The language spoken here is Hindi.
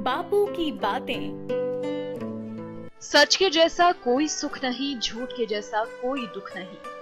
बापू की बातें। सच के जैसा कोई सुख नहीं, झूठ के जैसा कोई दुख नहीं।